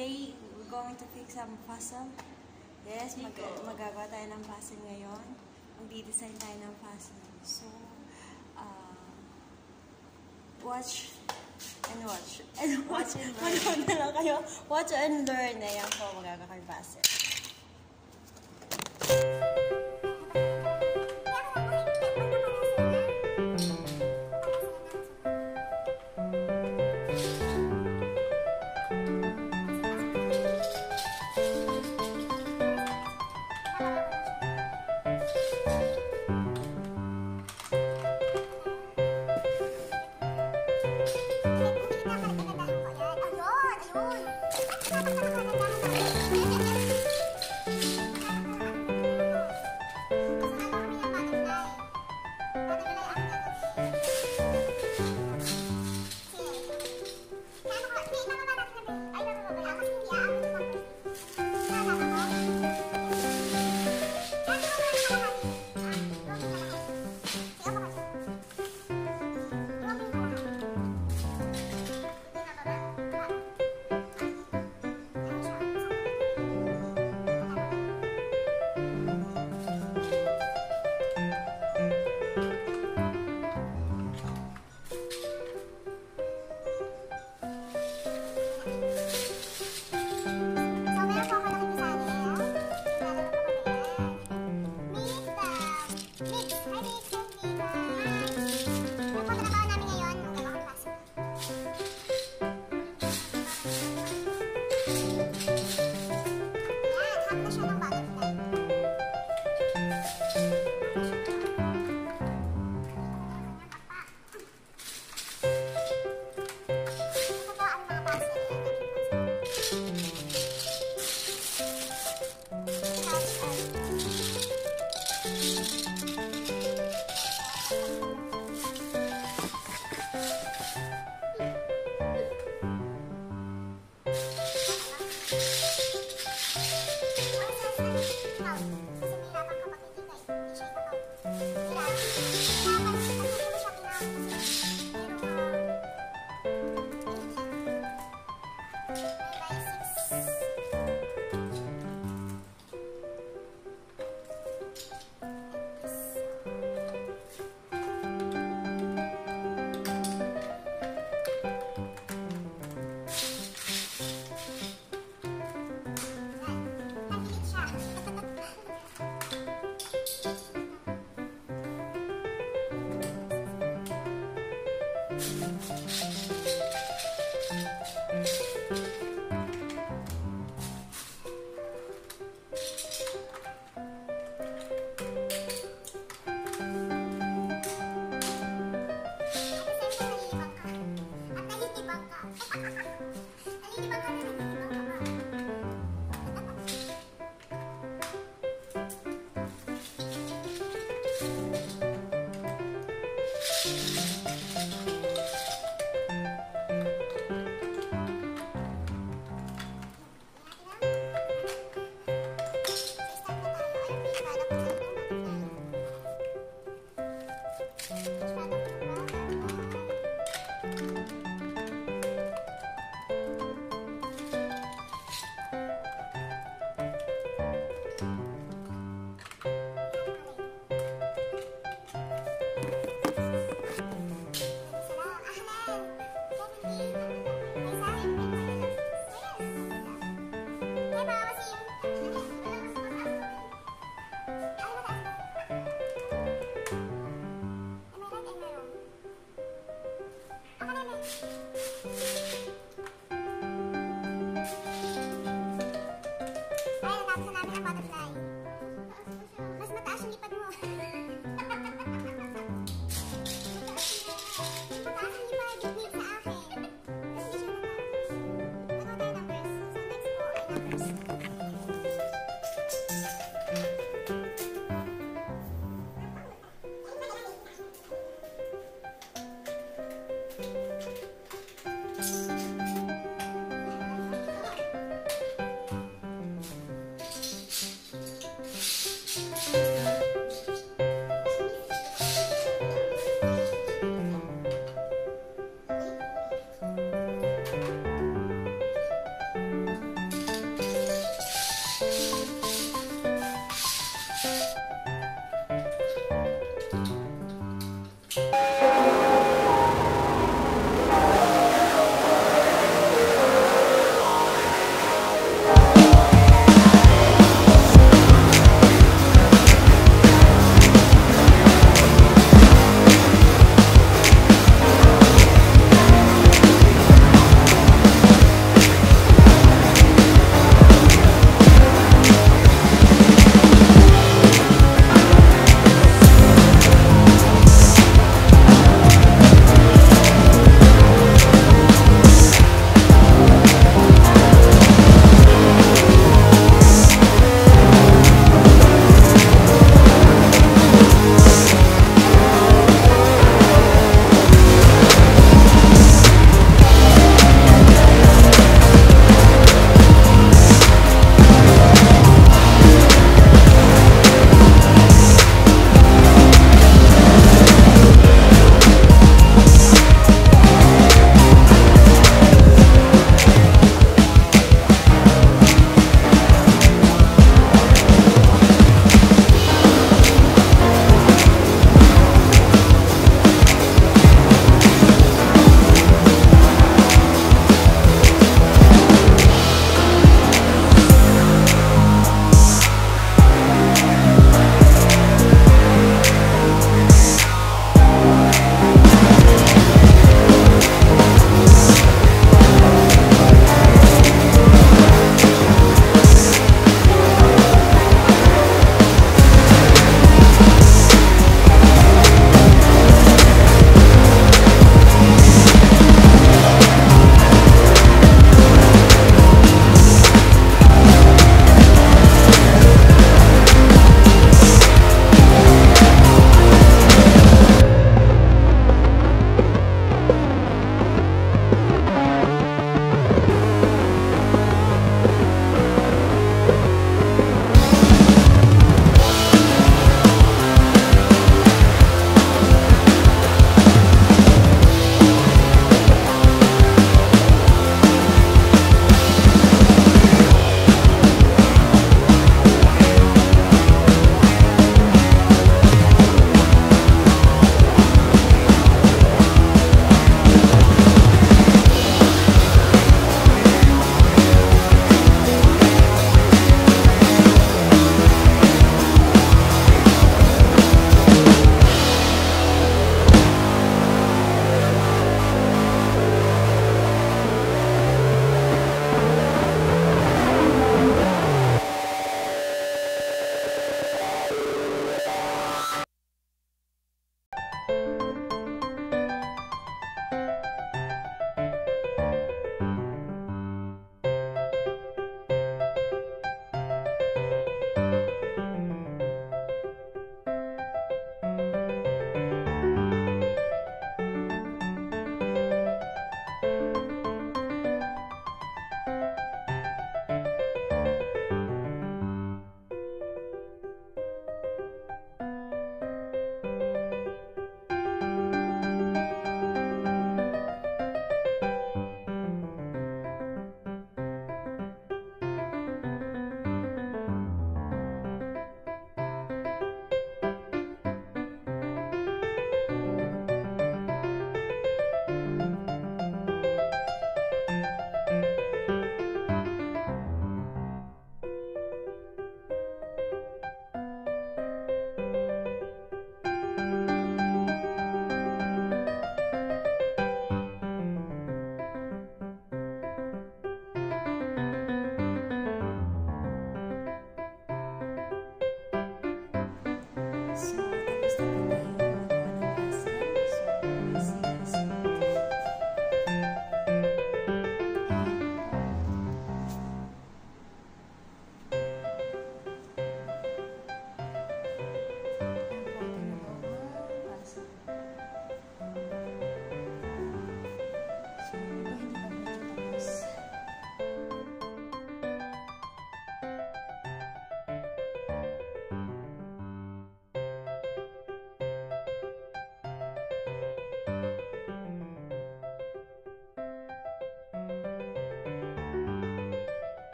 today, we're going to fix some puzzle. Yes, mag magagawa tayo ng puzzle ngayon. Magdi-design tayo ng puzzle. So, uh, watch and watch. And watch and learn. Manood na lang kayo. Watch and learn. Ayan po, magagawa kayo puzzle. 음.